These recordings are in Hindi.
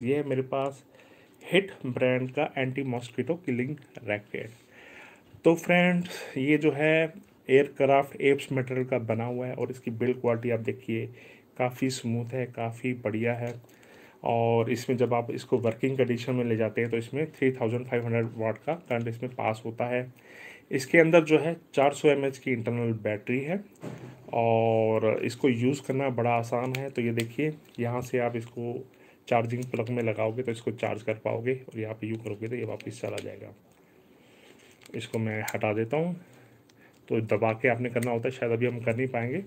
ये मेरे पास हिट ब्रांड का एंटी मॉस्किटो किलिंग रैकेट तो फ्रेंड्स ये जो है एयरक्राफ्ट एप्स मटेरियल का बना हुआ है और इसकी बिल्ड क्वालिटी आप देखिए, काफ़ी स्मूथ है, काफ़ी बढ़िया है। और इसमें जब आप इसको वर्किंग कंडीशन में ले जाते हैं तो इसमें three thousand five hundred watt का करंट इसमें पास होता है। इसके अंदर जो है चार सौ एम की इंटरनल बैटरी है और इसको यूज़ करना बड़ा आसान है। तो ये देखिए, यहाँ से आप इसको चार्जिंग प्लग में लगाओगे तो इसको चार्ज कर पाओगे और यहाँ पे यू करोगे तो ये वापस चला जाएगा। इसको मैं हटा देता हूँ। तो दबा के आपने करना होता है, शायद अभी हम कर नहीं पाएँगे।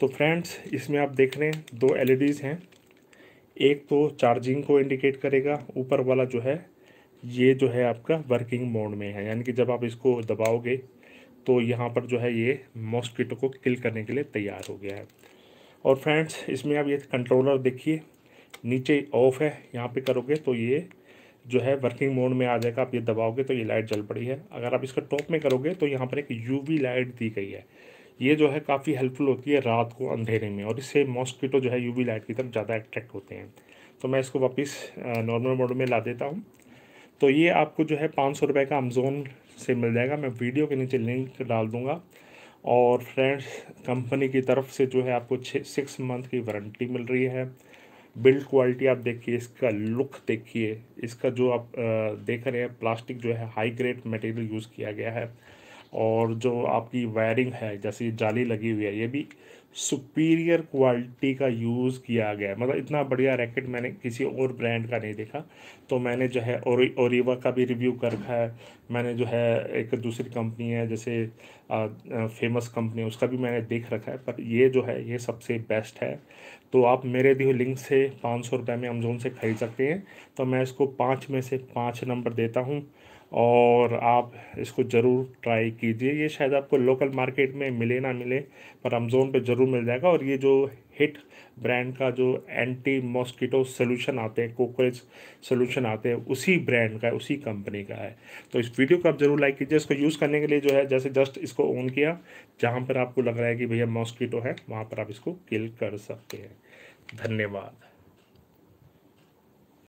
तो फ्रेंड्स, इसमें आप देख रहे हैं दो एल हैं। एक तो चार्जिंग को इंडिकेट करेगा, ऊपर वाला जो है, ये जो है आपका वर्किंग मोड में है। यानी कि जब आप इसको दबाओगे तो यहाँ पर जो है ये मॉस्किटो को किल करने के लिए तैयार हो गया है। और फ्रेंड्स, इसमें आप ये कंट्रोलर देखिए नीचे ऑफ़ है, यहाँ पे करोगे तो ये जो है वर्किंग मोड में आ जाएगा, आप ये दबाओगे तो ये लाइट जल पड़ी है। अगर आप इसका टॉप में करोगे तो यहाँ पर एक यूवी लाइट दी गई है। ये जो है काफ़ी हेल्पफुल होती है रात को अंधेरे में, और इससे मॉस्किटो जो है यूवी लाइट की तरफ़ ज़्यादा अट्रैक्ट होते हैं। तो मैं इसको वापस नॉर्मल मोड में ला देता हूँ। तो ये आपको जो है पाँच सौ रुपये का अमेज़ोन से मिल जाएगा। मैं वीडियो के नीचे लिंक डाल दूँगा। और फ्रेंड्स कंपनी की तरफ़ से जो है आपको छः सिक्स मंथ की वारंटी मिल रही है। बिल्ड क्वालिटी आप देखिए, इसका लुक देखिए, इसका जो आप देख रहे हैं, प्लास्टिक जो है हाई ग्रेड मटेरियल यूज़ किया गया है। और जो आपकी वायरिंग है, जैसे जाली लगी हुई है, ये भी सुपीरियर क्वालिटी का यूज़ किया गया है। मतलब इतना बढ़िया रैकेट मैंने किसी और ब्रांड का नहीं देखा। तो मैंने जो है और ओरिवा का भी रिव्यू कर रखा है। मैंने जो है एक दूसरी कंपनी है जैसे आ, फ़ेमस कंपनी उसका भी मैंने देख रखा है। पर ये जो है ये सबसे बेस्ट है। तो आप मेरे दिए लिंक से पाँच सौ रुपये में अमेजोन से ख़रीद सकते हैं। तो मैं इसको पाँच में से पाँच नंबर देता हूँ। और आप इसको ज़रूर ट्राई कीजिए। ये शायद आपको लोकल मार्केट में मिले ना मिले पर अमेज़ोन पे ज़रूर मिल जाएगा। और ये जो हिट ब्रांड का जो एंटी मॉस्किटो सोल्यूशन आते हैं कोकरेज सोल्यूशन आते हैं, उसी ब्रांड का है, उसी कंपनी का है। तो इस वीडियो को आप ज़रूर लाइक कीजिए। इसको यूज़ करने के लिए जो है, जैसे जस्ट इसको ऑन किया, जहाँ पर आपको लग रहा है कि भैया मॉस्किटो है, वहाँ पर आप इसको किल कर सकते हैं। धन्यवाद।